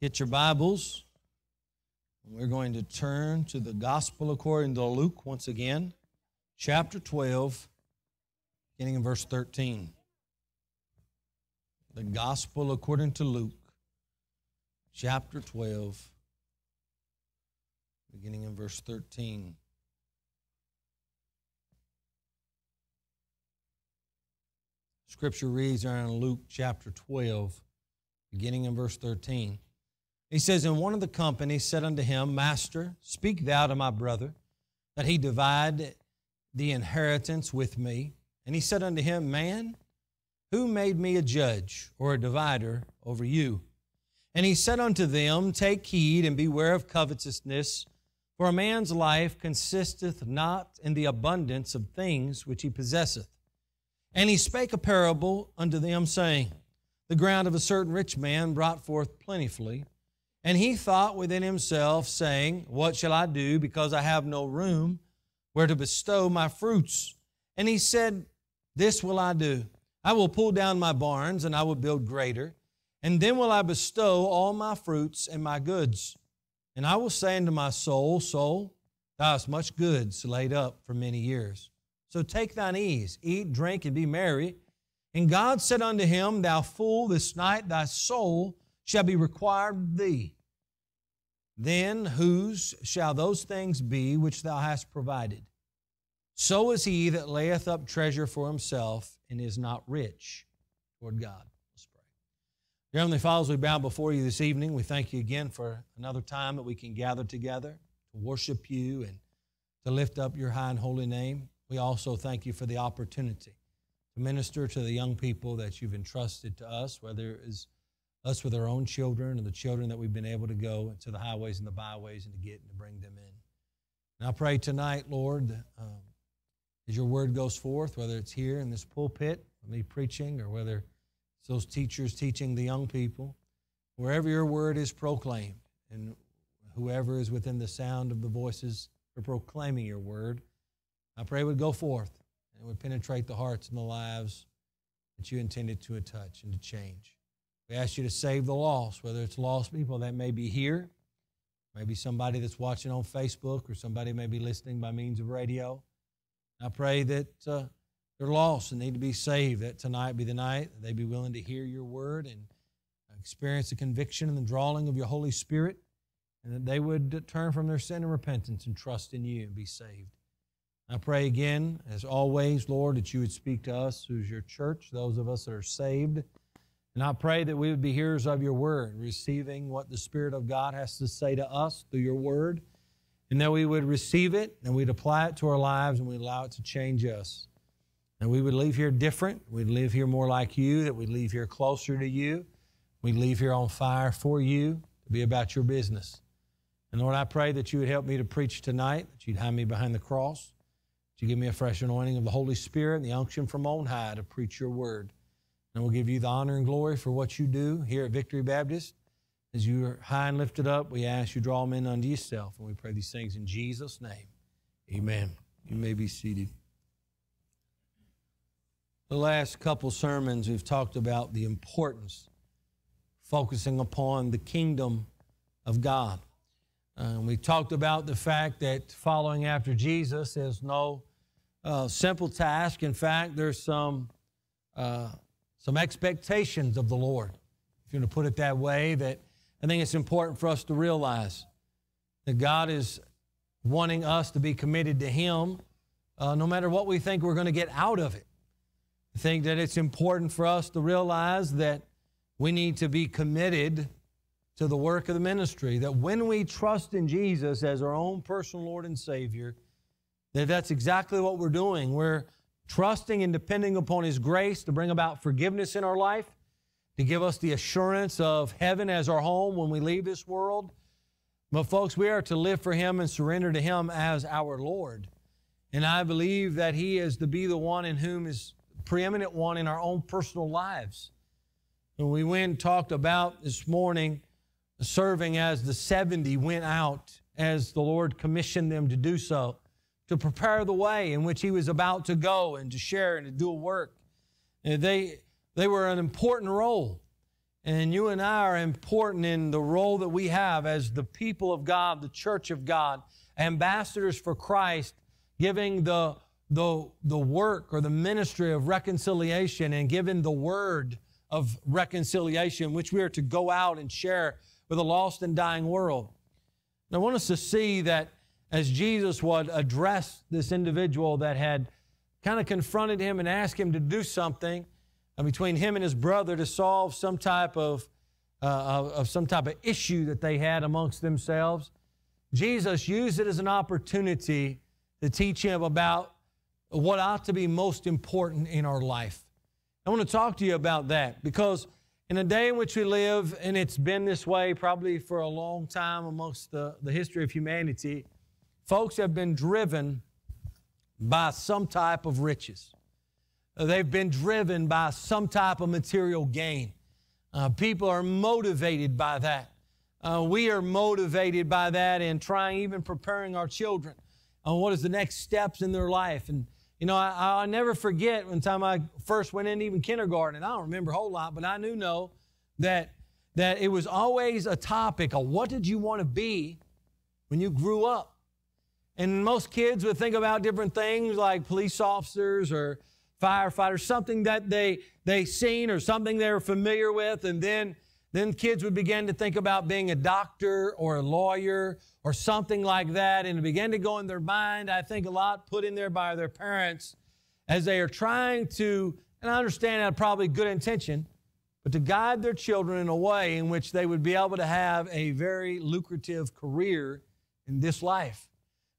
Get your Bibles. We're going to turn to the Gospel according to Luke once again, chapter 12, beginning in verse 13. The Gospel according to Luke, chapter 12, beginning in verse 13. Scripture reads in Luke chapter 12, beginning in verse 13. He says, And one of the company said unto him, Master, speak thou to my brother, that he divide the inheritance with me. And he said unto him, Man, who made me a judge or a divider over you? And he said unto them, Take heed and beware of covetousness, for a man's life consisteth not in the abundance of things which he possesseth. And he spake a parable unto them, saying, The ground of a certain rich man brought forth plentifully. And he thought within himself, saying, What shall I do, because I have no room where to bestow my fruits? And he said, This will I do. I will pull down my barns, and I will build greater. And then will I bestow all my fruits and my goods. And I will say unto my soul, Soul, thou hast much goods laid up for many years. So take thine ease, eat, drink, and be merry. And God said unto him, Thou fool, this night thy soul shall be required of thee. Then whose shall those things be which thou hast provided? So is he that layeth up treasure for himself and is not rich toward God. Let's pray. Dear Heavenly Father, we bow before you this evening, we thank you again for another time that we can gather together to worship you and to lift up your high and holy name. We also thank you for the opportunity to minister to the young people that you've entrusted to us, whether it is us with our own children and the children that we've been able to go into the highways and the byways and to get and to bring them in. And I pray tonight, Lord, um, as your word goes forth, whether it's here in this pulpit, me preaching, or whether it's those teachers teaching the young people, wherever your word is proclaimed, and whoever is within the sound of the voices for proclaiming your word, I pray would go forth and would penetrate the hearts and the lives that you intended to touch and to change. We ask you to save the lost, whether it's lost people that may be here, maybe somebody that's watching on Facebook, or somebody may be listening by means of radio. I pray that uh, they're lost and need to be saved, that tonight be the night that they be willing to hear your word and experience the conviction and the drawing of your Holy Spirit, and that they would turn from their sin and repentance and trust in you and be saved. I pray again, as always, Lord, that you would speak to us who's your church, those of us that are saved. And I pray that we would be hearers of your word, receiving what the Spirit of God has to say to us through your word, and that we would receive it and we'd apply it to our lives and we'd allow it to change us. And we would leave here different. We'd live here more like you, that we'd leave here closer to you. We'd leave here on fire for you to be about your business. And Lord, I pray that you would help me to preach tonight, that you'd hide me behind the cross that you give me a fresh anointing of the Holy Spirit and the unction from on high to preach your word. And we'll give you the honor and glory for what you do here at Victory Baptist. As you are high and lifted up, we ask you draw men unto yourself. And we pray these things in Jesus' name. Amen. You may be seated. The last couple sermons, we've talked about the importance, focusing upon the kingdom of God. Uh, we talked about the fact that following after Jesus is no uh, simple task. In fact, there's some uh, some expectations of the Lord, if you want to put it that way. That I think it's important for us to realize that God is wanting us to be committed to Him, uh, no matter what we think we're going to get out of it. I think that it's important for us to realize that we need to be committed to the work of the ministry. That when we trust in Jesus as our own personal Lord and Savior, that that's exactly what we're doing. We're trusting and depending upon His grace to bring about forgiveness in our life, to give us the assurance of heaven as our home when we leave this world. But, folks, we are to live for Him and surrender to Him as our Lord. And I believe that He is to be the one in whom is preeminent one in our own personal lives. And we went and talked about this morning serving as the 70 went out as the Lord commissioned them to do so, to prepare the way in which He was about to go and to share and to do a work. And they, they were an important role. And you and I are important in the role that we have as the people of God, the church of God, ambassadors for Christ, giving the, the, the work or the ministry of reconciliation and giving the word of reconciliation, which we are to go out and share with a lost and dying world. And I want us to see that as Jesus would address this individual that had kind of confronted him and asked him to do something, between him and his brother to solve some type of, uh, of, of some type of issue that they had amongst themselves. Jesus used it as an opportunity to teach him about what ought to be most important in our life. I want to talk to you about that because in a day in which we live, and it's been this way probably for a long time amongst the, the history of humanity, folks have been driven by some type of riches. They've been driven by some type of material gain. Uh, people are motivated by that. Uh, we are motivated by that in trying, even preparing our children on what is the next steps in their life. And, you know, I, will never forget when time I first went in even kindergarten, and I don't remember a whole lot, but I knew know that, that it was always a topic of what did you want to be when you grew up? And most kids would think about different things like police officers or firefighters, something that they they seen or something they were familiar with, and then then kids would begin to think about being a doctor or a lawyer or something like that, and it began to go in their mind. I think a lot put in there by their parents as they are trying to, and I understand that probably good intention, but to guide their children in a way in which they would be able to have a very lucrative career in this life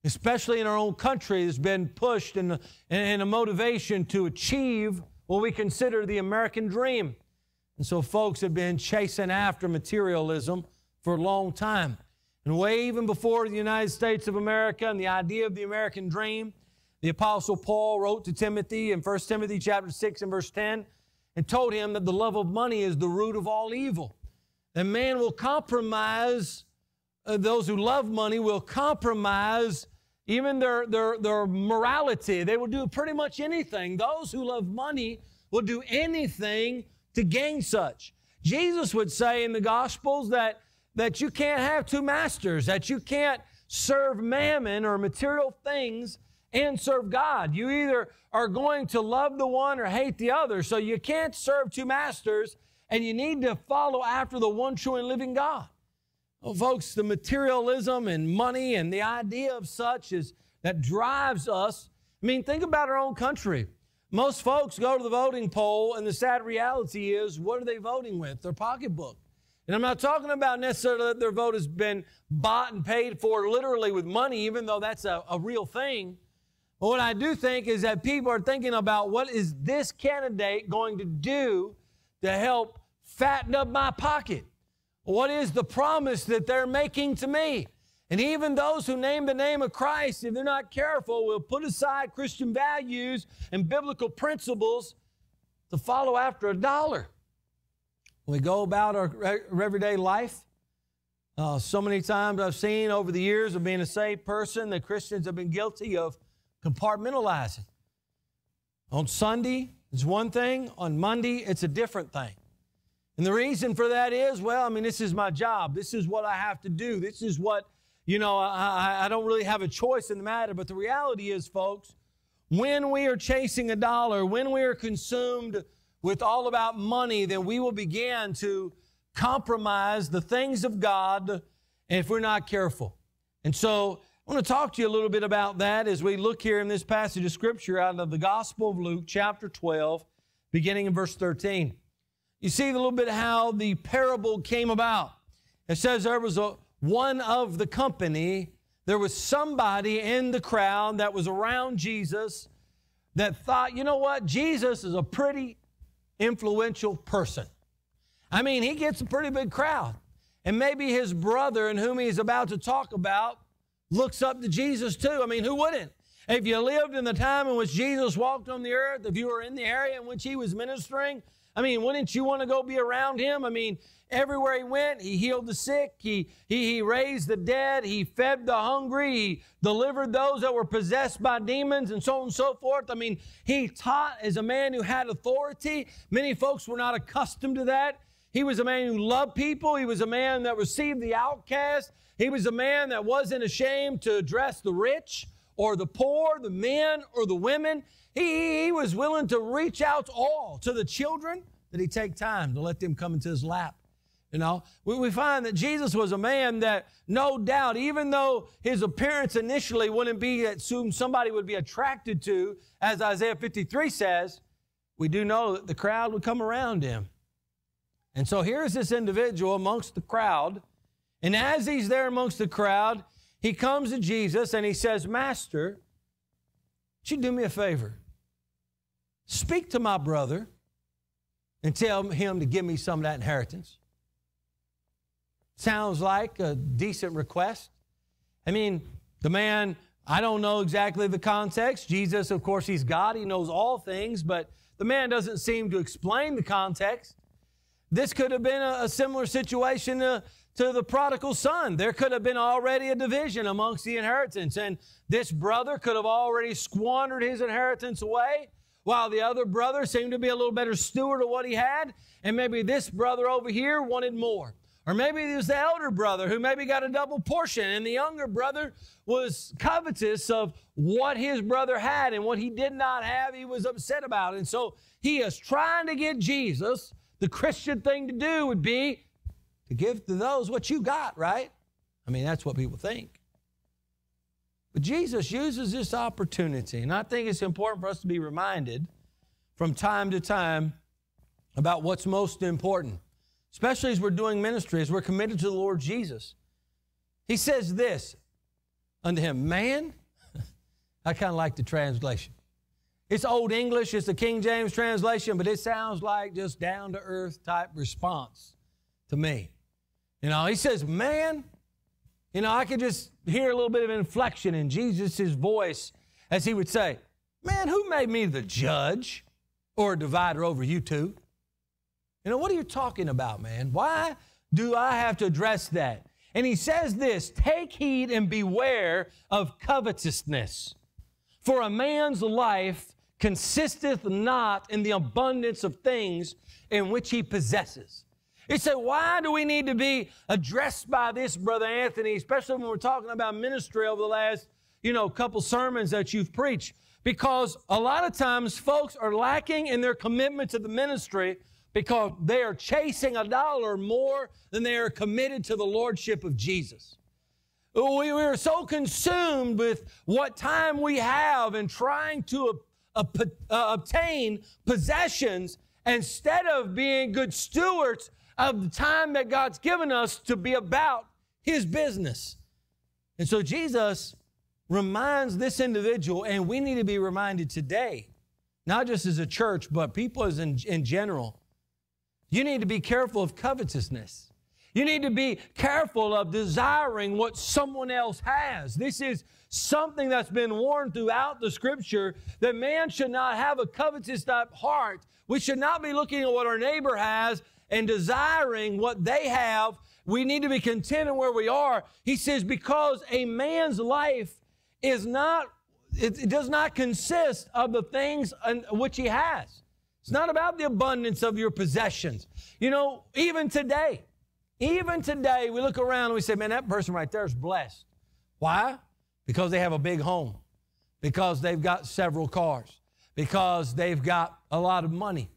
especially in our own country, has been pushed in, in a motivation to achieve what we consider the American dream. And so folks have been chasing after materialism for a long time. And way even before the United States of America and the idea of the American dream, the Apostle Paul wrote to Timothy in 1 Timothy chapter 6 and verse 10 and told him that the love of money is the root of all evil. And man will compromise, uh, those who love money will compromise even their, their, their morality. They will do pretty much anything. Those who love money will do anything to gain such. Jesus would say in the Gospels that, that you can't have two masters, that you can't serve mammon or material things and serve God. You either are going to love the one or hate the other. So you can't serve two masters, and you need to follow after the one true and living God. Well, folks, the materialism and money and the idea of such is that drives us. I mean, think about our own country. Most folks go to the voting poll, and the sad reality is, what are they voting with? Their pocketbook. And I'm not talking about necessarily that their vote has been bought and paid for literally with money, even though that's a, a real thing. But what I do think is that people are thinking about what is this candidate going to do to help fatten up my pocket? What is the promise that they're making to me? And even those who name the name of Christ, if they're not careful, will put aside Christian values and biblical principles to follow after a dollar. we go about our everyday life, uh, so many times I've seen over the years of being a saved person that Christians have been guilty of compartmentalizing. On Sunday, it's one thing, on Monday, it's a different thing. And the reason for that is, well, I mean, this is my job. This is what I have to do. This is what, you know, I, I don't really have a choice in the matter. But the reality is, folks, when we are chasing a dollar, when we are consumed with all about money, then we will begin to compromise the things of God if we're not careful. And so I want to talk to you a little bit about that as we look here in this passage of Scripture out of the Gospel of Luke, chapter 12, beginning in verse 13. You see a little bit how the parable came about. It says there was a one of the company, there was somebody in the crowd that was around Jesus that thought, you know what, Jesus is a pretty influential person. I mean, he gets a pretty big crowd. And maybe his brother, in whom he's about to talk about, looks up to Jesus too. I mean, who wouldn't? If you lived in the time in which Jesus walked on the earth, if you were in the area in which he was ministering, I mean, wouldn't you want to go be around him? I mean, everywhere he went, he healed the sick, he, he, he raised the dead, he fed the hungry, he delivered those that were possessed by demons, and so on and so forth. I mean, he taught as a man who had authority. Many folks were not accustomed to that. He was a man who loved people. He was a man that received the outcast. He was a man that wasn't ashamed to address the rich or the poor, the men or the women. He, he was willing to reach out all, to the children, that he take time to let them come into his lap. You know, we, we find that Jesus was a man that, no doubt, even though his appearance initially wouldn't be that soon somebody would be attracted to, as Isaiah 53 says, we do know that the crowd would come around him. And so here's this individual amongst the crowd. And as he's there amongst the crowd, he comes to Jesus and he says, Master, would you do me a favor? Speak to my brother and tell him to give me some of that inheritance. Sounds like a decent request. I mean, the man, I don't know exactly the context. Jesus, of course, he's God, he knows all things, but the man doesn't seem to explain the context. This could have been a, a similar situation to, to the prodigal son. There could have been already a division amongst the inheritance, and this brother could have already squandered his inheritance away while the other brother seemed to be a little better steward of what he had, and maybe this brother over here wanted more. Or maybe it was the elder brother who maybe got a double portion, and the younger brother was covetous of what his brother had, and what he did not have, he was upset about. And so he is trying to get Jesus. The Christian thing to do would be to give to those what you got, right? I mean, that's what people think. But Jesus uses this opportunity, and I think it's important for us to be reminded from time to time about what's most important, especially as we're doing ministry, as we're committed to the Lord Jesus. He says this unto him, Man, I kind of like the translation. It's Old English, it's the King James translation, but it sounds like just down to earth type response to me. You know, he says, Man, you know, I could just hear a little bit of inflection in Jesus' voice as he would say, Man, who made me the judge or divider over you two? You know, what are you talking about, man? Why do I have to address that? And he says this Take heed and beware of covetousness, for a man's life consisteth not in the abundance of things in which he possesses. He said, Why do we need to be addressed by this, Brother Anthony, especially when we're talking about ministry over the last, you know, couple sermons that you've preached? Because a lot of times folks are lacking in their commitment to the ministry because they are chasing a dollar more than they are committed to the Lordship of Jesus. We, are so consumed with what time we have and trying to uh, obtain possessions instead of being good stewards of the time that God's given us to be about His business. And so Jesus reminds this individual, and we need to be reminded today, not just as a church, but people as in, in general. You need to be careful of covetousness. You need to be careful of desiring what someone else has. This is something that's been warned throughout the scripture that man should not have a covetous heart. We should not be looking at what our neighbor has and desiring what they have. We need to be content in where we are. He says, because a man's life is not, it, it does not consist of the things which he has. It's not about the abundance of your possessions. You know, even today, even today, we look around and we say, man, that person right there is blessed. Why? Because they have a big home, because they've got several cars, because they've got a lot of money,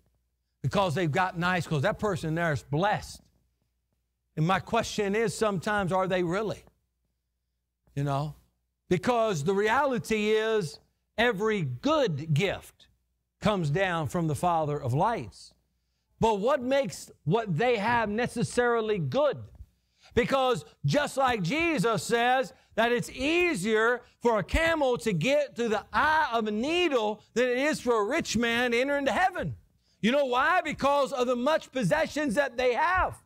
because they've got nice clothes. That person there is blessed. And my question is sometimes, are they really? You know? Because the reality is, every good gift comes down from the Father of lights. But what makes what they have necessarily good? Because just like Jesus says that it's easier for a camel to get through the eye of a needle than it is for a rich man to enter into heaven. You know why? Because of the much possessions that they have.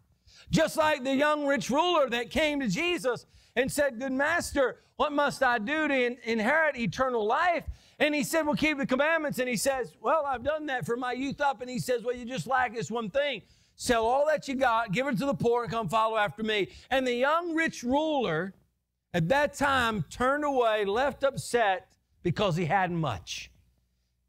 Just like the young rich ruler that came to Jesus and said, Good master, what must I do to in- inherit eternal life? And he said, Well, keep the commandments. And he says, Well, I've done that for my youth up. And he says, Well, you just lack this one thing. Sell all that you got, give it to the poor, and come follow after me. And the young rich ruler at that time turned away, left upset because he hadn't much.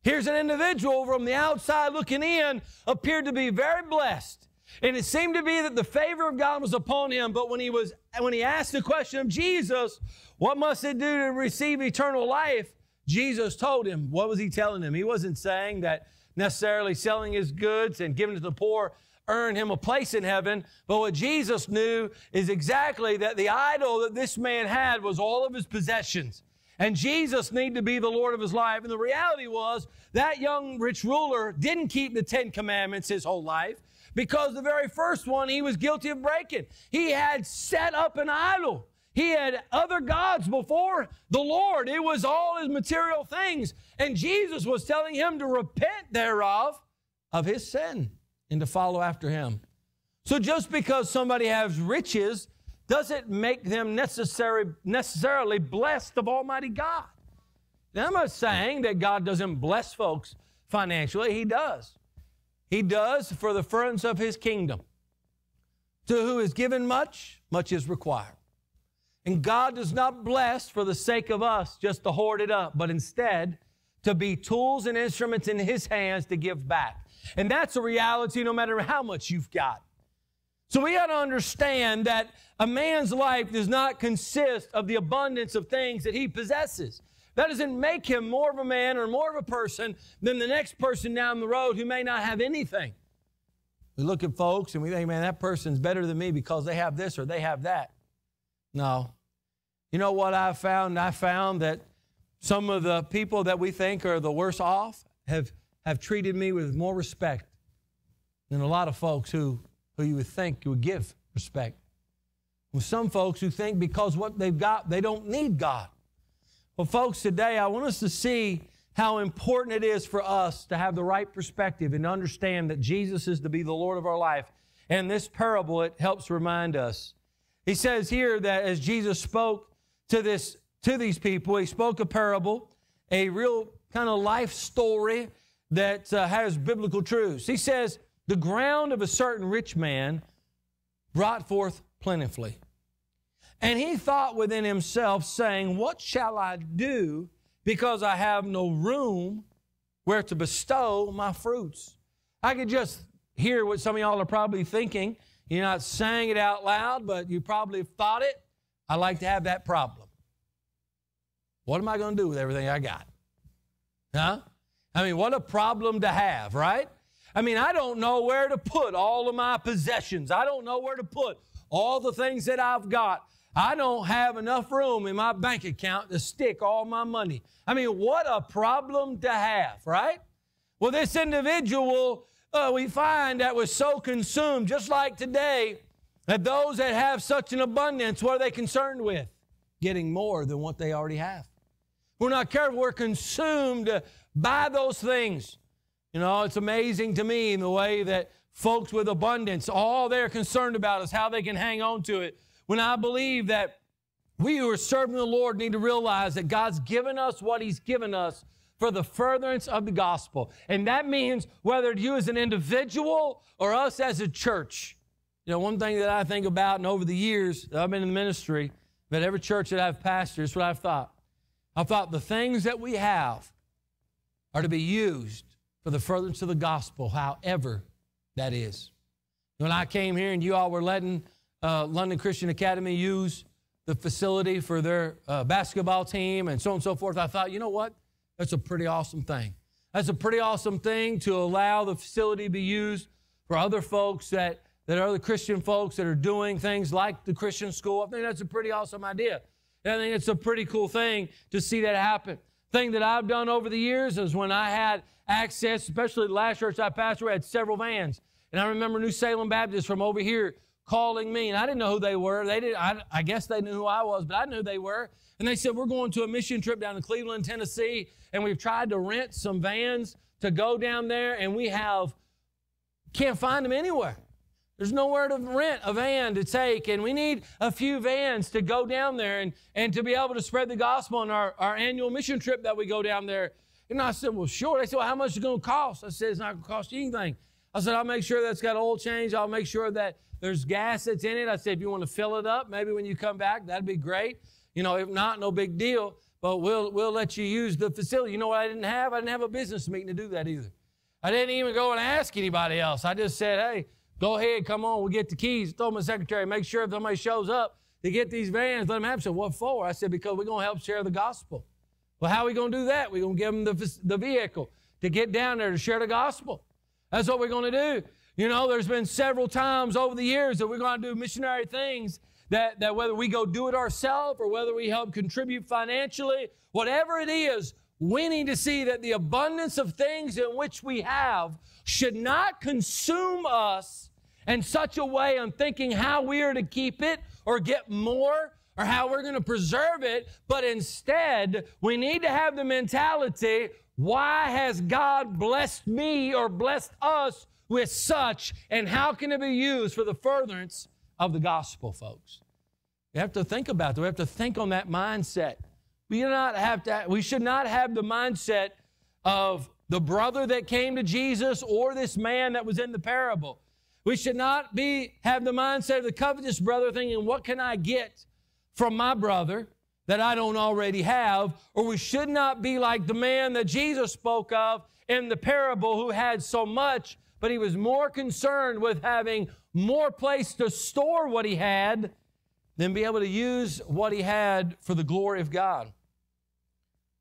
Here's an individual from the outside looking in, appeared to be very blessed. And it seemed to be that the favor of God was upon him, but when he was when he asked the question of Jesus, what must it do to receive eternal life? Jesus told him, what was he telling him? He wasn't saying that necessarily selling his goods and giving to the poor earn him a place in heaven. But what Jesus knew is exactly that the idol that this man had was all of his possessions. And Jesus needed to be the Lord of his life. And the reality was that young rich ruler didn't keep the Ten Commandments his whole life because the very first one he was guilty of breaking. He had set up an idol. He had other gods before the Lord. It was all his material things. And Jesus was telling him to repent thereof of his sin and to follow after him. So just because somebody has riches doesn't make them necessary, necessarily blessed of Almighty God. Now, I'm not saying that God doesn't bless folks financially. He does. He does for the furtherance of His kingdom. To who is given much, much is required. And God does not bless for the sake of us just to hoard it up, but instead to be tools and instruments in His hands to give back. And that's a reality no matter how much you've got. So we got to understand that a man's life does not consist of the abundance of things that he possesses. That doesn't make him more of a man or more of a person than the next person down the road who may not have anything. We look at folks and we think, man, that person's better than me because they have this or they have that. No. You know what I found? I found that some of the people that we think are the worst off have, have treated me with more respect than a lot of folks who, who you would think you would give respect. With some folks who think because what they've got, they don't need God. Well, folks, today I want us to see how important it is for us to have the right perspective and understand that Jesus is to be the Lord of our life. And this parable, it helps remind us. He says here that as Jesus spoke to this to these people, he spoke a parable, a real kind of life story that uh, has biblical truths. He says, The ground of a certain rich man brought forth plentifully. And he thought within himself, saying, What shall I do because I have no room where to bestow my fruits? I could just hear what some of y'all are probably thinking. You're not saying it out loud, but you probably thought it. I like to have that problem. What am I going to do with everything I got? Huh? I mean, what a problem to have, right? I mean, I don't know where to put all of my possessions. I don't know where to put all the things that I've got. I don't have enough room in my bank account to stick all my money. I mean, what a problem to have, right? Well, this individual uh, we find that was so consumed, just like today, that those that have such an abundance, what are they concerned with? Getting more than what they already have. We're not careful, we're consumed by those things. You know, it's amazing to me the way that folks with abundance, all they're concerned about is how they can hang on to it when I believe that we who are serving the Lord need to realize that God's given us what He's given us for the furtherance of the gospel. And that means whether you as an individual or us as a church. You know, one thing that I think about, and over the years I've been in the ministry, but every church that I've pastored, is what I've thought. I've thought the things that we have are to be used for the furtherance of the gospel, however that is. When I came here and you all were letting uh, London Christian Academy use the facility for their uh, basketball team and so on and so forth, I thought, you know what? That's a pretty awesome thing. That's a pretty awesome thing to allow the facility to be used for other folks that, that are the Christian folks that are doing things like the Christian school. I think that's a pretty awesome idea. And I think it's a pretty cool thing to see that happen. Thing that I've done over the years is when I had access, especially the last church I pastored, we had several vans. And I remember New Salem Baptist from over here calling me, and I didn't know who they were. They did. I, I guess they knew who I was, but I knew they were. And they said, We're going to a mission trip down to Cleveland, Tennessee, and we've tried to rent some vans to go down there, and we have can't find them anywhere. There's nowhere to rent a van to take, and we need a few vans to go down there and, and to be able to spread the gospel on our, our annual mission trip that we go down there. And I said, Well, sure. They said, Well, how much is it going to cost? I said, It's not going to cost you anything. I said, I'll make sure that's got oil change. I'll make sure that there's gas that's in it. I said, if you want to fill it up, maybe when you come back, that'd be great. You know, if not, no big deal. But we'll we'll let you use the facility. You know what I didn't have? I didn't have a business meeting to do that either. I didn't even go and ask anybody else. I just said, hey, Go ahead, come on, we'll get the keys. Told my secretary, make sure if somebody shows up to get these vans, let them have. Said, what for? I said, because we're going to help share the gospel. Well, how are we going to do that? We're going to give them the, the vehicle to get down there to share the gospel. That's what we're going to do. You know, there's been several times over the years that we're going to do missionary things that, that whether we go do it ourselves or whether we help contribute financially, whatever it is, we need to see that the abundance of things in which we have should not consume us in such a way on thinking how we are to keep it or get more or how we're going to preserve it, but instead we need to have the mentality why has God blessed me or blessed us with such, and how can it be used for the furtherance of the gospel, folks? We have to think about that. We have to think on that mindset. We do not have to. We should not have the mindset of the brother that came to Jesus or this man that was in the parable. We should not be have the mindset of the covetous brother thinking, what can I get from my brother that I don't already have? Or we should not be like the man that Jesus spoke of in the parable who had so much, but he was more concerned with having more place to store what he had than be able to use what he had for the glory of God.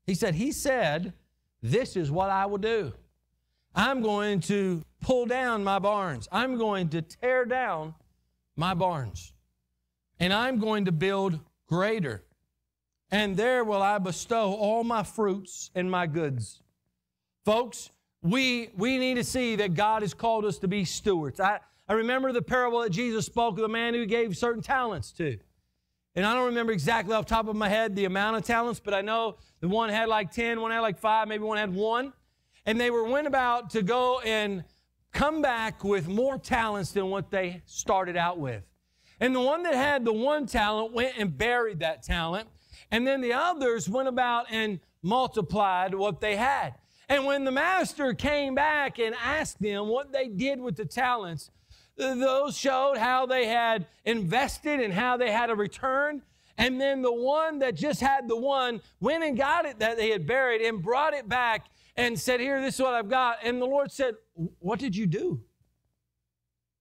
He said, He said, This is what I will do. I'm going to pull down my barns. I'm going to tear down my barns. And I'm going to build greater. And there will I bestow all my fruits and my goods. Folks, we, we need to see that God has called us to be stewards. I, I remember the parable that Jesus spoke of the man who gave certain talents to. And I don't remember exactly off top of my head the amount of talents, but I know the one had like 10, one had like five, maybe one had one. And they were went about to go and come back with more talents than what they started out with. And the one that had the one talent went and buried that talent. And then the others went about and multiplied what they had. And when the master came back and asked them what they did with the talents, those showed how they had invested and how they had a return. And then the one that just had the one went and got it that they had buried and brought it back and said, Here, this is what I've got. And the Lord said, What did you do?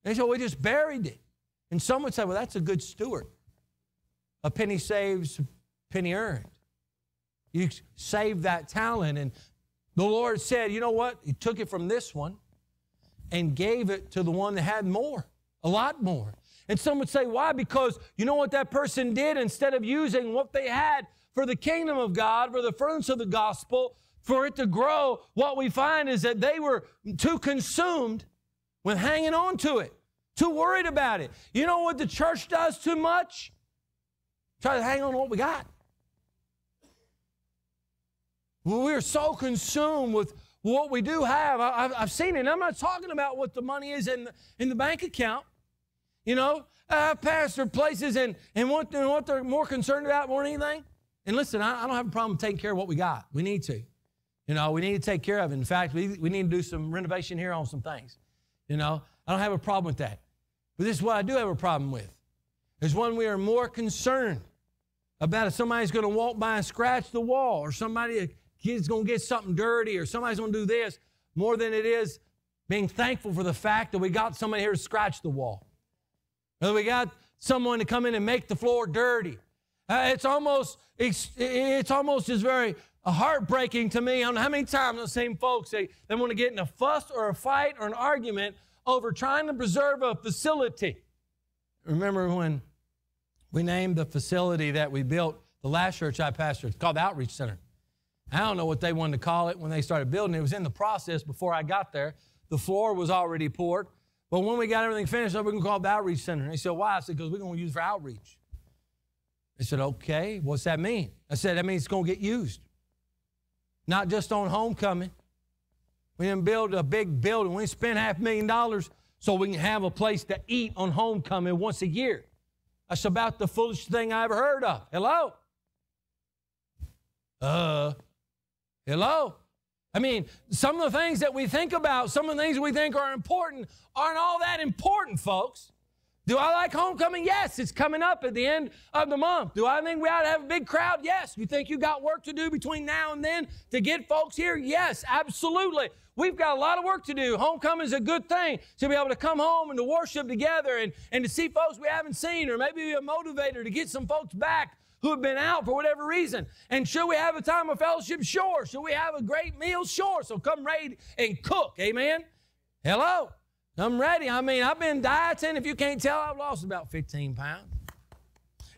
They said, We just buried it. And someone said, Well, that's a good steward. A penny saves, a penny earned. You saved that talent. And the Lord said, You know what? He took it from this one and gave it to the one that had more, a lot more. And some would say, why? Because you know what that person did? Instead of using what they had for the kingdom of God, for the furtherance of the gospel, for it to grow, what we find is that they were too consumed with hanging on to it, too worried about it. You know what the church does too much? Try to hang on to what we got. Well, we're so consumed with what we do have, I, have seen it. And I'm not talking about what the money is in the, in the bank account. You know, I've pastored places and, and, what, and what they're more concerned about more than anything. And listen, I, I don't have a problem taking care of what we got. We need to. You know, we need to take care of it. In fact, we, we need to do some renovation here on some things. You know, I don't have a problem with that. But this is what I do have a problem with. Is when we are more concerned about if somebody's going to walk by and scratch the wall or somebody a kid's going to get something dirty or somebody's going to do this more than it is being thankful for the fact that we got somebody here to scratch the wall. That we got someone to come in and make the floor dirty. Uh, it's almost it's, it's almost as very heartbreaking to me. Know how many times the same folks they, they want to get in a fuss or a fight or an argument over trying to preserve a facility. Remember when we named the facility that we built the last church I pastored? It's called the Outreach Center. I don't know what they wanted to call it when they started building. It was in the process before I got there. The floor was already poured. But when we got everything finished, we can call it the outreach center. And they said, why? I said, because we're going to use it for outreach. They said, okay, what's that mean? I said, that means it's going to get used. Not just on homecoming. We didn't build a big building. We spent half a million dollars so we can have a place to eat on homecoming once a year. That's about the foolish thing I ever heard of. Hello? Uh, Hello? I mean, some of the things that we think about, some of the things we think are important, aren't all that important, folks. Do I like homecoming? Yes, it's coming up at the end of the month. Do I think we ought to have a big crowd? Yes. You think you got work to do between now and then to get folks here? Yes, absolutely. We've got a lot of work to do. Homecoming is a good thing to be able to come home and to worship together and, and to see folks we haven't seen, or maybe be a motivator to get some folks back who have been out for whatever reason. And should we have a time of fellowship? Sure. Should we have a great meal? Sure. So come ready and cook. Amen. Hello. I'm ready. I mean, I've been dieting. If you can't tell, I've lost about 15 pounds.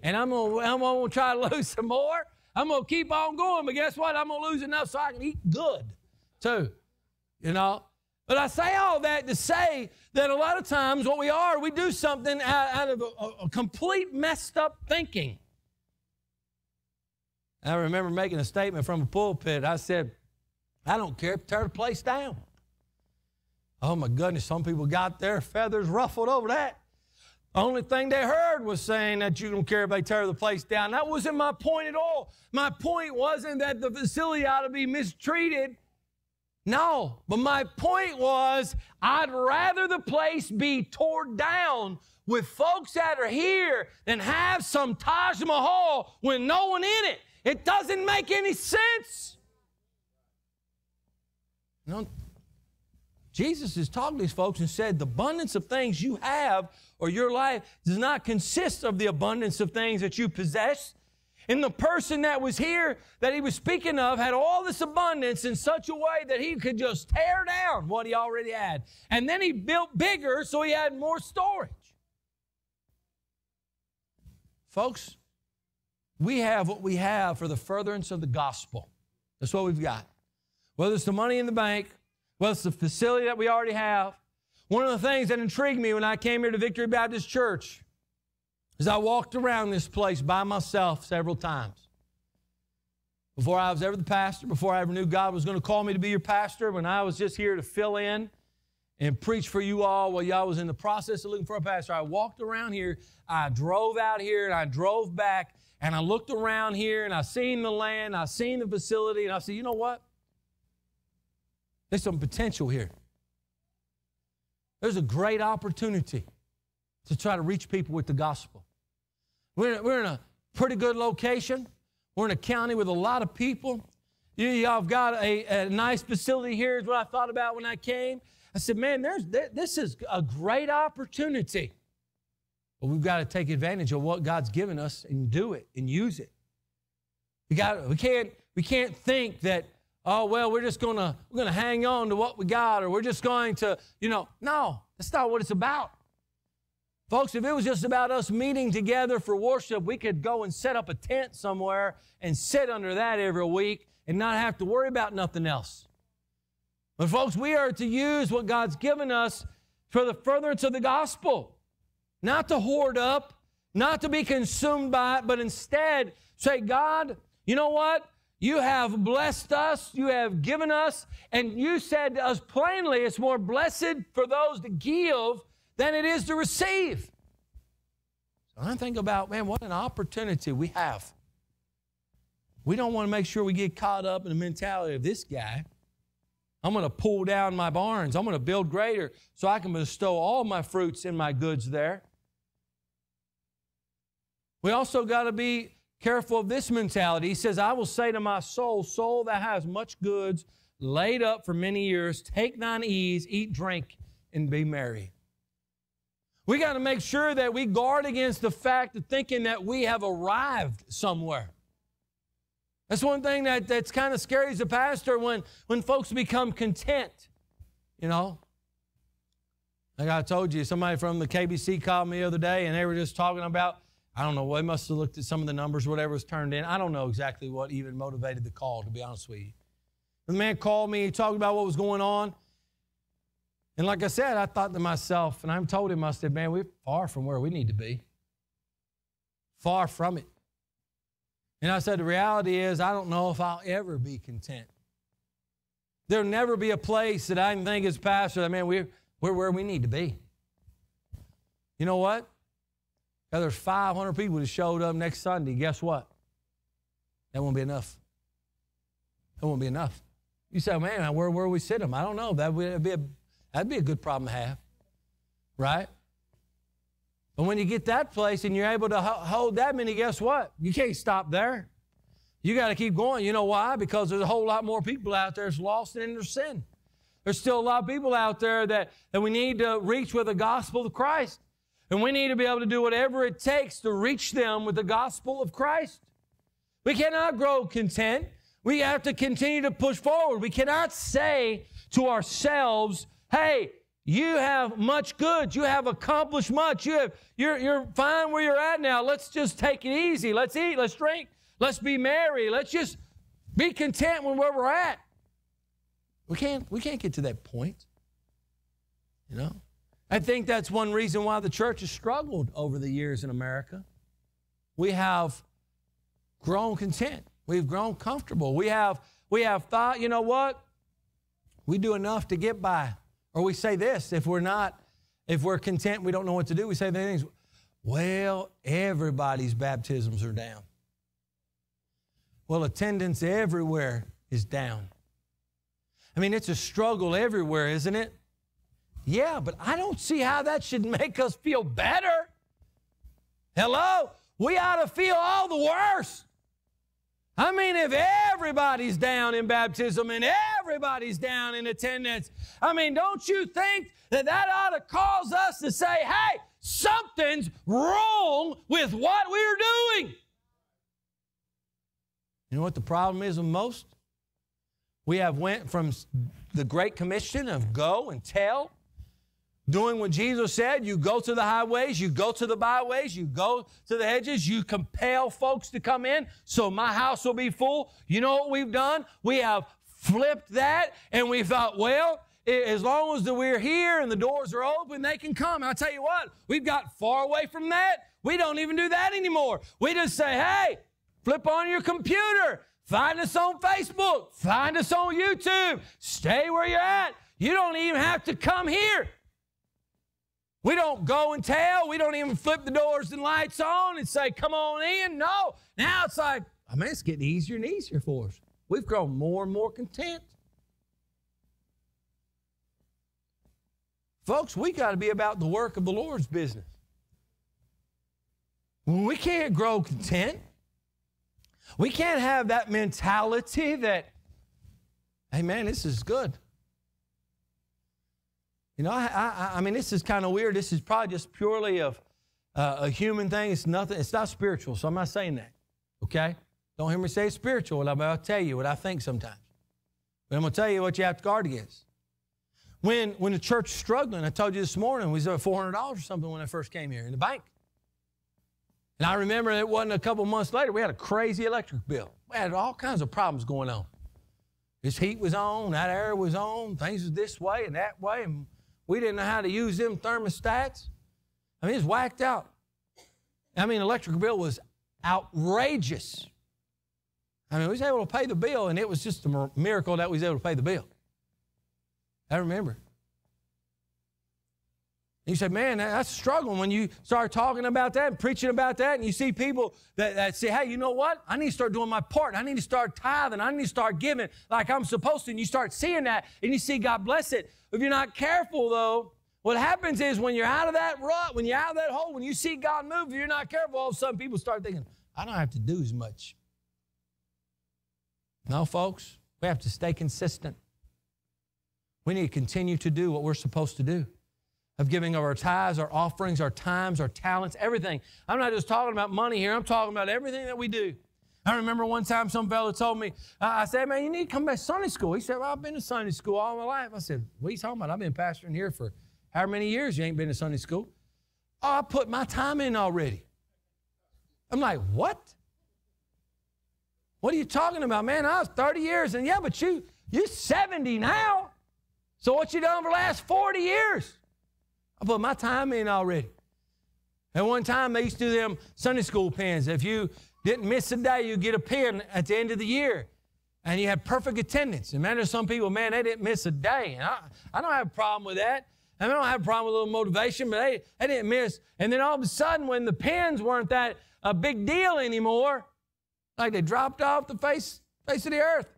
And I'm gonna, I'm gonna try to lose some more. I'm gonna keep on going, but guess what? I'm gonna lose enough so I can eat good too. You know? But I say all that to say that a lot of times what we are, we do something out, out of a, a complete messed up thinking. I remember making a statement from a pulpit. I said, I don't care, if you tear the place down. Oh my goodness, some people got their feathers ruffled over that. Only thing they heard was saying that you don't care if they tear the place down. That wasn't my point at all. My point wasn't that the facility ought to be mistreated. No, but my point was I'd rather the place be torn down with folks that are here than have some Taj Mahal with no one in it. It doesn't make any sense. You know, Jesus is talking to these folks and said, The abundance of things you have or your life does not consist of the abundance of things that you possess. And the person that was here that he was speaking of had all this abundance in such a way that he could just tear down what he already had. And then he built bigger so he had more storage. Folks, we have what we have for the furtherance of the gospel. That's what we've got. Whether it's the money in the bank, whether it's the facility that we already have. One of the things that intrigued me when I came here to Victory Baptist Church is I walked around this place by myself several times. Before I was ever the pastor, before I ever knew God was going to call me to be your pastor, when I was just here to fill in and preach for you all while y'all was in the process of looking for a pastor, I walked around here, I drove out here, and I drove back, and I looked around here and I seen the land, I seen the facility, and I said, you know what? There's some potential here. There's a great opportunity to try to reach people with the gospel. We're, we're in a pretty good location. We're in a county with a lot of people. You, all have got a, a nice facility here, is what I thought about when I came. I said, man, there's, this is a great opportunity. But we've got to take advantage of what God's given us and do it and use it. We, got, we, can't, we can't think that, oh, well, we're just to we're gonna hang on to what we got or we're just going to, you know, no, that's not what it's about. Folks, if it was just about us meeting together for worship, we could go and set up a tent somewhere and sit under that every week and not have to worry about nothing else. But, folks, we are to use what God's given us for the furtherance of the gospel not to hoard up, not to be consumed by it, but instead say, God, you know what? You have blessed us, you have given us, and you said to us plainly, it's more blessed for those to give than it is to receive. So I think about, man, what an opportunity we have. We don't want to make sure we get caught up in the mentality of this guy. I'm going to pull down my barns. I'm going to build greater so I can bestow all my fruits and my goods there. We also got to be careful of this mentality. He says, I will say to my soul, soul that has much goods laid up for many years, take thine ease, eat, drink, and be merry. We got to make sure that we guard against the fact of thinking that we have arrived somewhere. That's one thing that, that's kind of scary as a pastor when, when folks become content. You know, like I told you, somebody from the KBC called me the other day and they were just talking about I don't know. They must have looked at some of the numbers, whatever was turned in. I don't know exactly what even motivated the call, to be honest with you. The man called me, he talked about what was going on. And like I said, I thought to myself, and I told him, I said, man, we're far from where we need to be. Far from it. And I said, the reality is, I don't know if I'll ever be content. There'll never be a place that I can think as pastor that, man, we're, we're where we need to be. You know what? Now there's 500 people that showed up next Sunday. Guess what? That won't be enough. That won't be enough. You say, man, where where we sit them? I don't know. That would be a that'd be a good problem to have, right? But when you get that place and you're able to hold that many, guess what? You can't stop there. You got to keep going. You know why? Because there's a whole lot more people out there that's lost and in their sin. There's still a lot of people out there that, that we need to reach with the gospel of Christ. And we need to be able to do whatever it takes to reach them with the gospel of Christ. We cannot grow content. We have to continue to push forward. We cannot say to ourselves, hey, you have much good. You have accomplished much. You have, you're, you're fine where you're at now. Let's just take it easy. Let's eat. Let's drink. Let's be merry. Let's just be content with where we're at. We can't, we can't get to that point. You know? I think that's one reason why the church has struggled over the years in America. We have grown content. We've grown comfortable. We have, we have thought, you know what? We do enough to get by. Or we say this if we're not, if we're content, we don't know what to do, we say things, well, everybody's baptisms are down. Well, attendance everywhere is down. I mean, it's a struggle everywhere, isn't it? Yeah, but I don't see how that should make us feel better. Hello? We ought to feel all the worse. I mean, if everybody's down in baptism and everybody's down in attendance, I mean, don't you think that that ought to cause us to say, hey, something's wrong with what we're doing? You know what the problem is with most? We have went from the Great Commission of go and tell doing what Jesus said. You go to the highways, you go to the byways, you go to the hedges, you compel folks to come in so my house will be full. You know what we've done? We have flipped that and we thought, well, as long as we're here and the doors are open, they can come. And I'll tell you what, we've got far away from that. We don't even do that anymore. We just say, hey, flip on your computer. Find us on Facebook. Find us on YouTube. Stay where you're at. You don't even have to come here. We don't go and tell. We don't even flip the doors and lights on and say, come on in. No. Now it's like, I mean, it's getting easier and easier for us. We've grown more and more content. Folks, we got to be about the work of the Lord's business. We can't grow content. We can't have that mentality that, hey, man, this is good. You know, I, I, I mean, this is kind of weird. This is probably just purely of uh, a human thing. It's nothing. It's not spiritual. So I'm not saying that. Okay. Don't hear me say it's spiritual. I'll tell you what I think sometimes. But I'm going to tell you what you have to guard against. When when the church is struggling, I told you this morning, we was at four hundred dollars or something when I first came here in the bank. And I remember it wasn't a couple months later, we had a crazy electric bill. We had all kinds of problems going on. This heat was on, that air was on, things was this way and that way, and we didn't know how to use them thermostats. I mean, it's whacked out. I mean, electric bill was outrageous. I mean, we was able to pay the bill, and it was just a miracle that we was able to pay the bill. I remember. You say, man, that's struggling when you start talking about that and preaching about that, and you see people that, that say, hey, you know what? I need to start doing my part. I need to start tithing. I need to start giving like I'm supposed to. And you start seeing that, and you see God bless it. If you're not careful, though, what happens is when you're out of that rut, when you're out of that hole, when you see God move, if you're not careful, all of a sudden people start thinking, I don't have to do as much. No, folks, we have to stay consistent. We need to continue to do what we're supposed to do of giving of our tithes, our offerings, our times, our talents, everything. I'm not just talking about money here, I'm talking about everything that we do. I remember one time some fellow told me, uh, I said, man, you need to come back to Sunday school. He said, well, I've been to Sunday school all my life. I said, what are you talking about? I've been pastoring here for how many years? You ain't been to Sunday school. Oh, I put my time in already. I'm like, what? What are you talking about, man? I was 30 years, and yeah, but you, you're 70 now. So what you done for the last 40 years? I put my time in already. At one time, they used to do them Sunday school pens. If you didn't miss a day, you get a pen at the end of the year. And you had perfect attendance. And man, there's some people, man, they didn't miss a day. And I, I don't have a problem with that. I, I don't have a problem with a little motivation, but they, they didn't miss. And then all of a sudden, when the pens weren't that a big deal anymore, like they dropped off the face, face of the earth.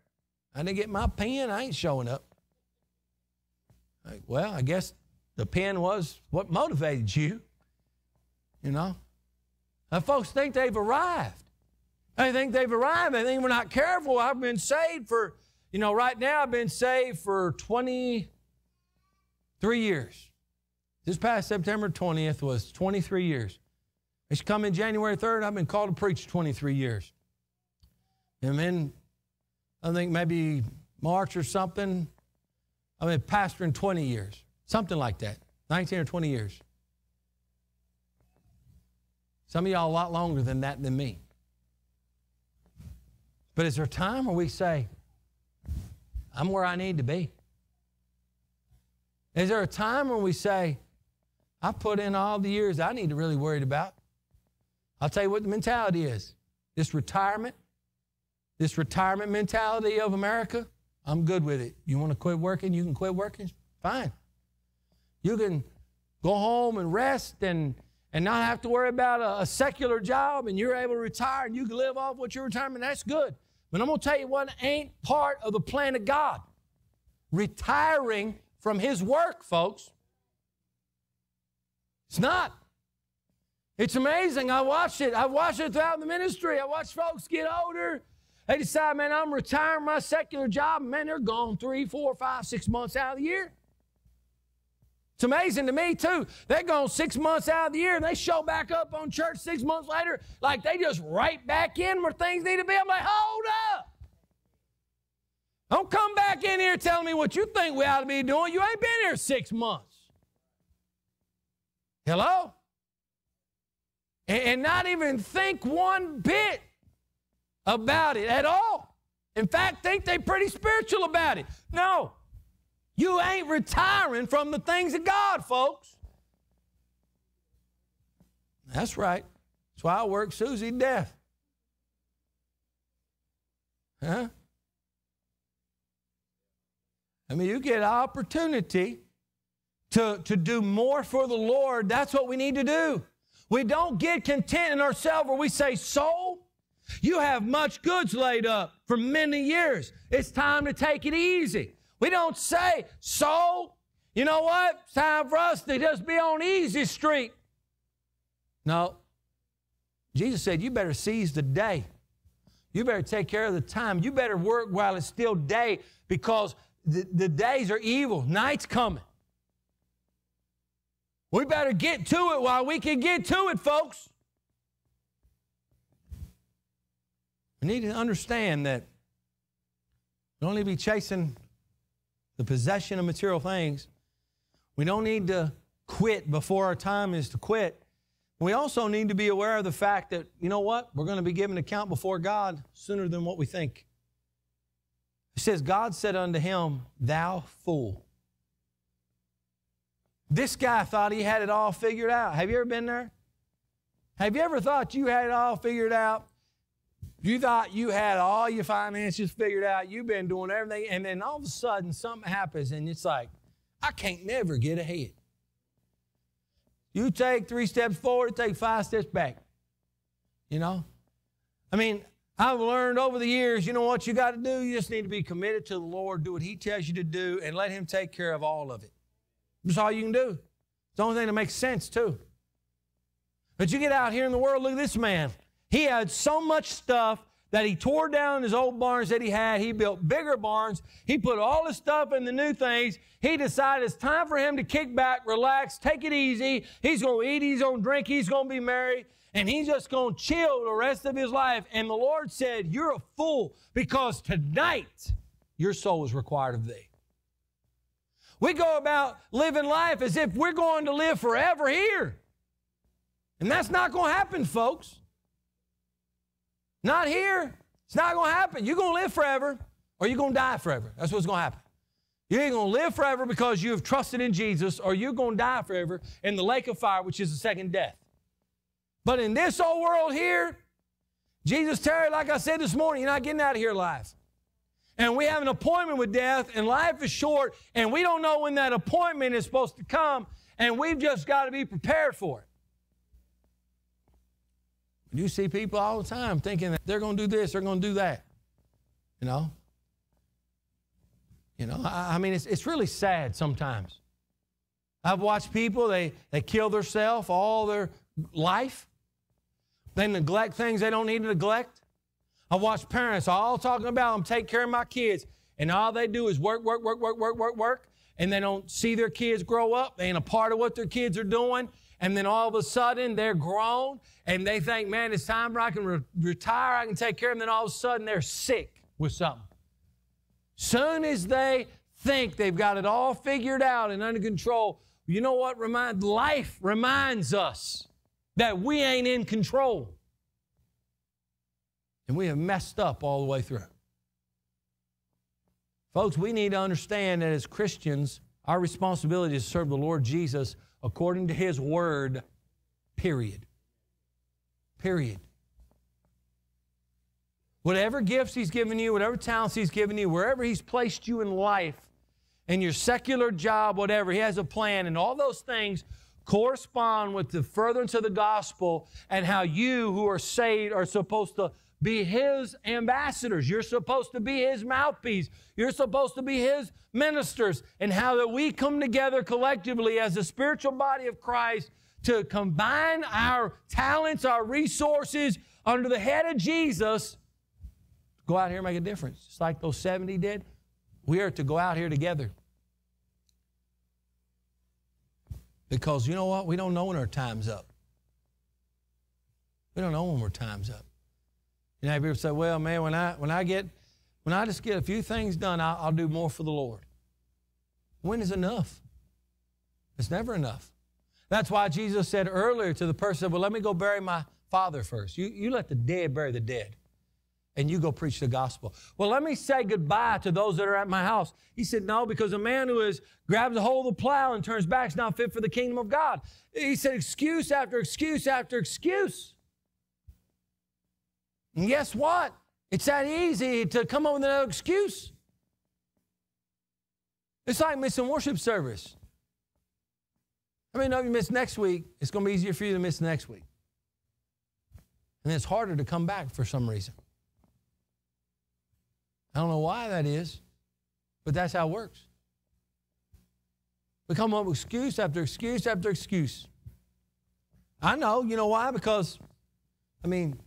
I didn't get my pen, I ain't showing up. Like, well, I guess the pen was what motivated you. You know? Now, folks think they've arrived. They think they've arrived. They think we're not careful. I've been saved for, you know, right now I've been saved for 23 years. This past September 20th was 23 years. It's coming January 3rd. I've been called to preach 23 years. And then I think maybe March or something, I've been pastoring 20 years, something like that, 19 or 20 years. Some of y'all a lot longer than that than me. But is there a time where we say, I'm where I need to be? Is there a time when we say, I put in all the years I need to really worry about? I'll tell you what the mentality is. This retirement, this retirement mentality of America, I'm good with it. You want to quit working? You can quit working? Fine. You can go home and rest and, and not have to worry about a, a secular job and you're able to retire and you can live off what your retirement. That's good. But I'm going to tell you what ain't part of the plan of God. Retiring from His work, folks. It's not. It's amazing. I watched it. I watched it throughout the ministry. I watched folks get older. They decide, man, I'm retiring my secular job. Man, they're gone three, four, five, six months out of the year. It's amazing to me, too. They're gone six months out of the year and they show back up on church six months later like they just right back in where things need to be. I'm like, hold up. Don't come back in here telling me what you think we ought to be doing. You ain't been here six months. Hello? and not even think one bit about it at all. In fact, think they're pretty spiritual about it. No, you ain't retiring from the things of God, folks. That's right. That's why I work Susie death. Huh? I mean, you get an opportunity to, to do more for the Lord. That's what we need to do. We don't get content in ourselves where we say, Soul, you have much goods laid up for many years. It's time to take it easy. We don't say, Soul, you know what? It's time for us to just be on easy street. No. Jesus said, You better seize the day. You better take care of the time. You better work while it's still day because the, the days are evil. Night's coming. We better get to it while we can get to it, folks. We need to understand that don't to be chasing the possession of material things. We don't need to quit before our time is to quit. We also need to be aware of the fact that, you know what? We're going to be given account before God sooner than what we think. It says, God said unto him, Thou fool. This guy thought he had it all figured out. Have you ever been there? Have you ever thought you had it all figured out? You thought you had all your finances figured out. You've been doing everything. And then all of a sudden something happens and it's like, I can't never get ahead. You take three steps forward, take five steps back. You know? I mean, I've learned over the years, you know what you got to do? You just need to be committed to the Lord, do what He tells you to do, and let Him take care of all of it. That's all you can do. It's the only thing that makes sense, too. But you get out here in the world, look at this man. He had so much stuff that he tore down his old barns that he had. He built bigger barns. He put all his stuff in the new things. He decided it's time for him to kick back, relax, take it easy. He's going to eat, he's going to drink, he's going to be merry, and he's just going to chill the rest of his life. And the Lord said, You're a fool because tonight your soul is required of thee. We go about living life as if we're going to live forever here. And that's not going to happen, folks. Not here. It's not going to happen. You're going to live forever or you're going to die forever. That's what's going to happen. You ain't going to live forever because you have trusted in Jesus or you're going to die forever in the lake of fire, which is the second death. But in this old world here, Jesus Terry, like I said this morning, you're not getting out of here alive and we have an appointment with death, and life is short, and we don't know when that appointment is supposed to come, and we've just got to be prepared for it. You see people all the time thinking that they're going to do this, they're going to do that. You know? You know, I, I mean, it's, it's really sad sometimes. I've watched people, they, they kill themselves, all their life. They neglect things they don't need to neglect. I watch parents all talking about them take care of my kids, and all they do is work, work, work, work, work, work, work, and they don't see their kids grow up. They ain't a part of what their kids are doing. And then all of a sudden they're grown and they think, man, it's time I can re- retire, I can take care of them. Then all of a sudden they're sick with something. Soon as they think they've got it all figured out and under control, you know what? Remind, life reminds us that we ain't in control. And we have messed up all the way through. Folks, we need to understand that as Christians, our responsibility is to serve the Lord Jesus according to His Word, period. Period. Whatever gifts He's given you, whatever talents He's given you, wherever He's placed you in life, in your secular job, whatever, He has a plan, and all those things correspond with the furtherance of the gospel and how you who are saved are supposed to be his ambassadors. You're supposed to be his mouthpiece. You're supposed to be his ministers. And how that we come together collectively as a spiritual body of Christ to combine our talents, our resources under the head of Jesus, go out here and make a difference. Just like those 70 did. We are to go out here together. Because you know what? We don't know when our time's up. We don't know when our time's up. You know, ever said, well, man, when I, when I get, when I just get a few things done, I'll, I'll do more for the Lord. When is enough? It's never enough. That's why Jesus said earlier to the person, well, let me go bury my father first. You, you let the dead bury the dead and you go preach the gospel. Well, let me say goodbye to those that are at my house. He said, No, because a man who is grabs a hold of the plow and turns back is not fit for the kingdom of God. He said, excuse after excuse after excuse. And guess what? It's that easy to come up with another excuse. It's like missing worship service. I mean, if you miss next week, it's going to be easier for you to miss next week. And it's harder to come back for some reason. I don't know why that is, but that's how it works. We come up with excuse after excuse after excuse. I know, you know why? Because, I mean,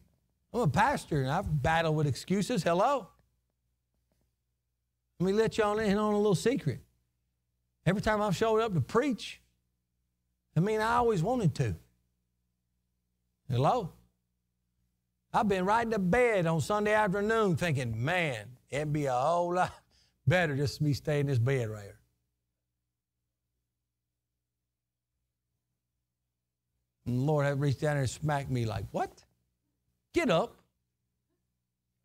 I'm a pastor and I've battled with excuses. Hello? Let me let y'all in on a little secret. Every time I've showed up to preach, I mean, I always wanted to. Hello? I've been right in the bed on Sunday afternoon thinking, man, it'd be a whole lot better just me staying in this bed right here. And Lord had reached down there and smacked me like, what? Get up.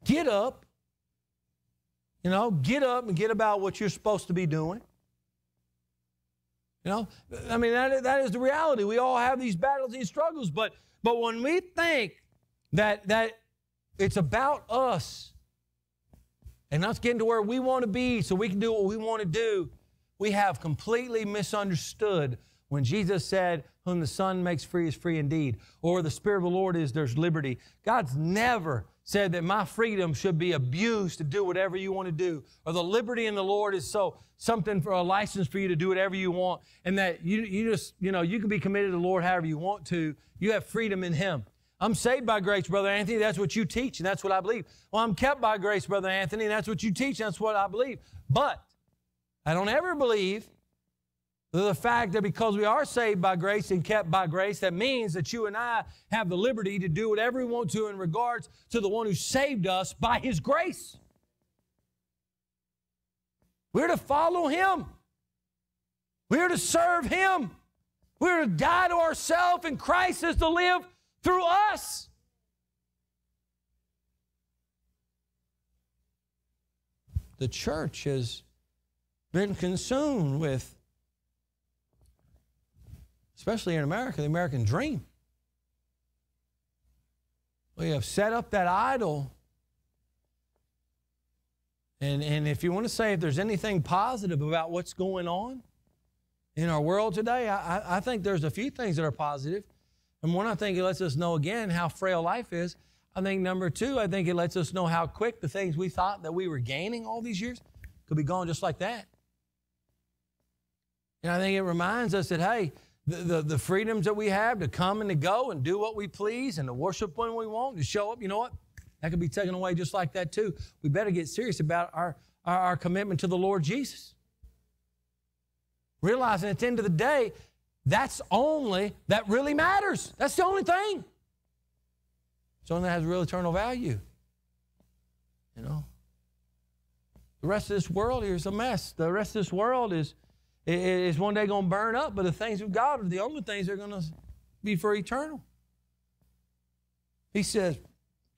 Get up. You know, get up and get about what you're supposed to be doing. You know, I mean, that, that is the reality. We all have these battles, these struggles, but, but when we think that, that it's about us and us getting to where we want to be so we can do what we want to do, we have completely misunderstood when Jesus said, Whom the Son makes free is free indeed, or the Spirit of the Lord is there's liberty. God's never said that my freedom should be abused to do whatever you want to do, or the liberty in the Lord is so something for a license for you to do whatever you want, and that you, you just, you know, you can be committed to the Lord however you want to. You have freedom in Him. I'm saved by grace, Brother Anthony. That's what you teach, and that's what I believe. Well, I'm kept by grace, Brother Anthony, and that's what you teach, and that's what I believe. But I don't ever believe the fact that because we are saved by grace and kept by grace, that means that you and I have the liberty to do whatever we want to in regards to the one who saved us by his grace. We're to follow him. We're to serve him. We're to die to ourselves, and Christ is to live through us. The church has been consumed with especially in America, the American dream. We have set up that idol. And, and if you want to say if there's anything positive about what's going on in our world today, I, I think there's a few things that are positive. And one, I think it lets us know again how frail life is. I think number two, I think it lets us know how quick the things we thought that we were gaining all these years could be gone just like that. And I think it reminds us that, hey, the, the, the freedoms that we have to come and to go and do what we please and to worship when we want, to show up, you know what? That could be taken away just like that too. We better get serious about our, our, our commitment to the Lord Jesus. Realizing at the end of the day, that's only, that really matters. That's the only thing. It's only that has real eternal value. You know? The rest of this world here is a mess. The rest of this world is, is one day going to burn up, but the things of God are the only things that are going to be for eternal. He says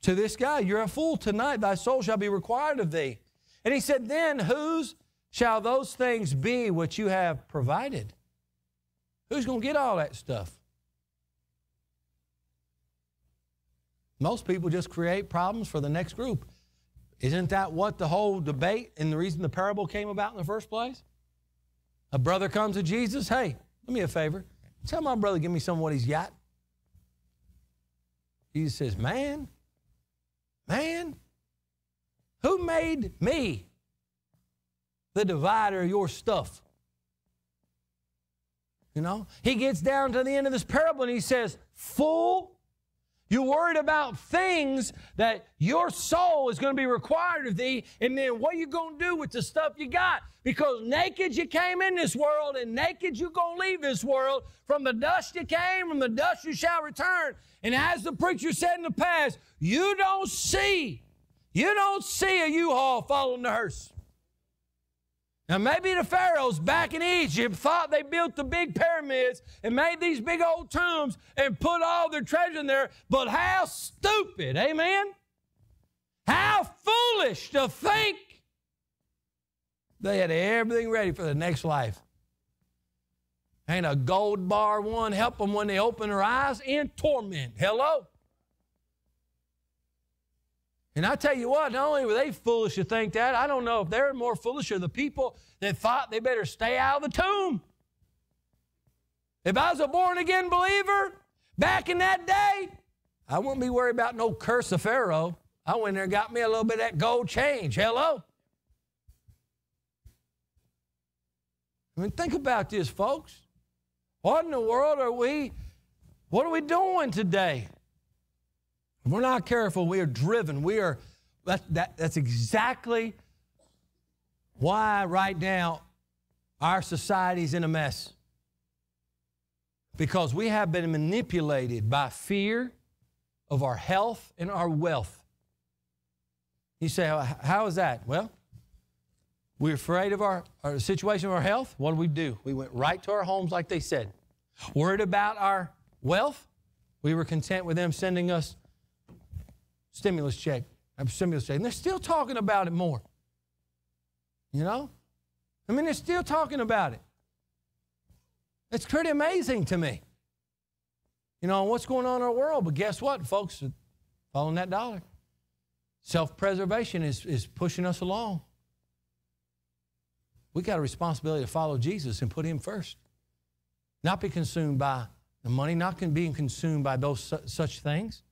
to this guy, You're a fool tonight, thy soul shall be required of thee. And he said, Then whose shall those things be which you have provided? Who's going to get all that stuff? Most people just create problems for the next group. Isn't that what the whole debate and the reason the parable came about in the first place? A brother comes to Jesus, hey, do me a favor. Tell my brother, give me some of what he's got. Jesus says, Man, man, who made me the divider of your stuff? You know, he gets down to the end of this parable and he says, Fool, you're worried about things that your soul is going to be required of thee, and then what are you going to do with the stuff you got? Because naked you came in this world, and naked you're going to leave this world. From the dust you came, from the dust you shall return. And as the preacher said in the past, you don't see, you don't see a U-Haul following the hearse. Now, maybe the pharaohs back in Egypt thought they built the big pyramids and made these big old tombs and put all their treasure in there, but how stupid, amen? How foolish to think they had everything ready for the next life. Ain't a gold bar one help them when they open their eyes in torment. Hello? And I tell you what, not only were they foolish to think that, I don't know if they're more foolish or the people that thought they better stay out of the tomb. If I was a born again believer back in that day, I wouldn't be worried about no curse of Pharaoh. I went there and got me a little bit of that gold change. Hello? I mean, think about this, folks. What in the world are we, what are we doing today? If we're not careful, we are driven. We are, that, that, that's exactly why right now our society's in a mess. Because we have been manipulated by fear of our health and our wealth. You say, how is that? Well, we're afraid of our, our situation of our health. What do we do? We went right to our homes like they said. Worried about our wealth. We were content with them sending us stimulus check, stimulus check. And they're still talking about it more. You know? I mean, they're still talking about it. It's pretty amazing to me. You know, what's going on in our world? But guess what, folks? Following that dollar. Self preservation is, is pushing us along. We got a responsibility to follow Jesus and put Him first. Not be consumed by the money, not being consumed by those such things.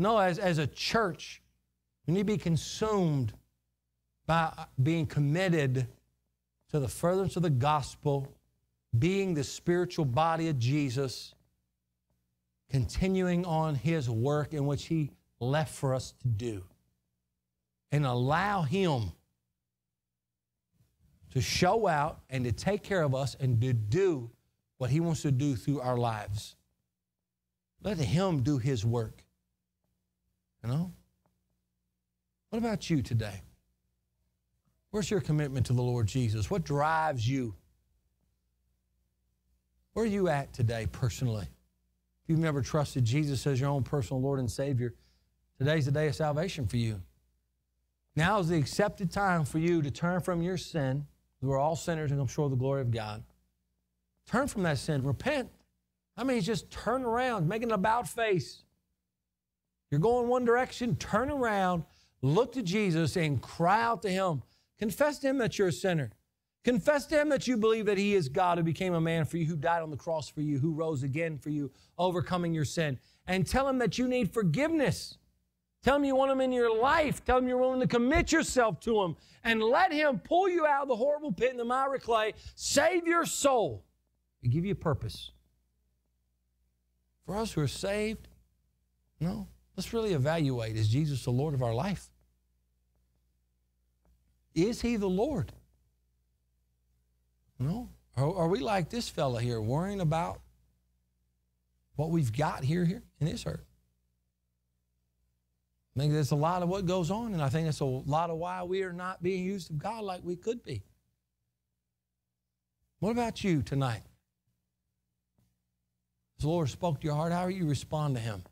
No, as, as a church, we need to be consumed by uh, being committed to the furtherance of the gospel, being the spiritual body of Jesus, continuing on his work in which he left for us to do, and allow him to show out and to take care of us and to do what he wants to do through our lives. Let him do his work. You know? What about you today? Where's your commitment to the Lord Jesus? What drives you? Where are you at today personally? If you've never trusted Jesus as your own personal Lord and Savior, today's the day of salvation for you. Now is the accepted time for you to turn from your sin. We're all sinners and I'm sure the glory of God. Turn from that sin. Repent. I mean, just turn around, make an about face. You're going one direction, turn around, look to Jesus, and cry out to Him. Confess to Him that you're a sinner. Confess to Him that you believe that He is God who became a man for you, who died on the cross for you, who rose again for you, overcoming your sin. And tell Him that you need forgiveness. Tell Him you want Him in your life. Tell Him you're willing to commit yourself to Him. And let Him pull you out of the horrible pit in the miry clay, save your soul, and give you a purpose. For us who are saved, no. Let's really evaluate is Jesus the Lord of our life? Is he the Lord? No. Are, are we like this fella here, worrying about what we've got here, here in this earth? I think that's a lot of what goes on, and I think that's a lot of why we are not being used of God like we could be. What about you tonight? As the Lord spoke to your heart, how are you respond to Him?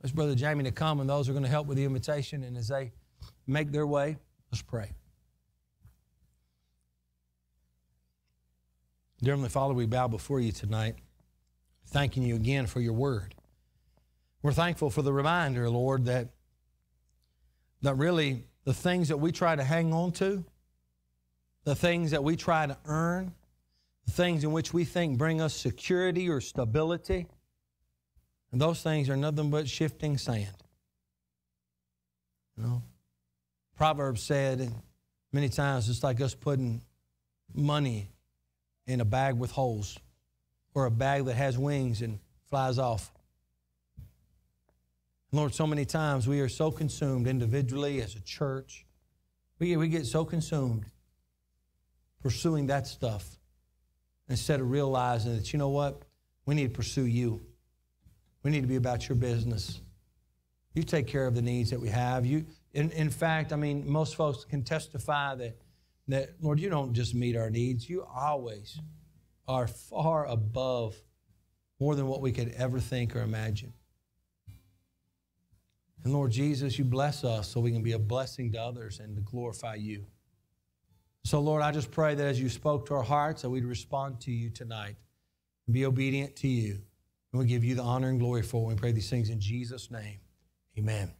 There's Brother Jamie to come, and those are going to help with the invitation. And as they make their way, let's pray. Dear Heavenly Father, we bow before you tonight, thanking you again for your word. We're thankful for the reminder, Lord, that, that really the things that we try to hang on to, the things that we try to earn, the things in which we think bring us security or stability, and those things are nothing but shifting sand. You know? Proverbs said many times it's like us putting money in a bag with holes or a bag that has wings and flies off. Lord, so many times we are so consumed individually as a church. We we get so consumed pursuing that stuff instead of realizing that, you know what? We need to pursue you. We need to be about your business. You take care of the needs that we have. You, in, in fact, I mean, most folks can testify that that, Lord, you don't just meet our needs, you always are far above more than what we could ever think or imagine. And Lord Jesus, you bless us so we can be a blessing to others and to glorify you. So, Lord, I just pray that as you spoke to our hearts, that we'd respond to you tonight and be obedient to you. And we give you the honor and glory for it. We pray these things in Jesus' name. Amen.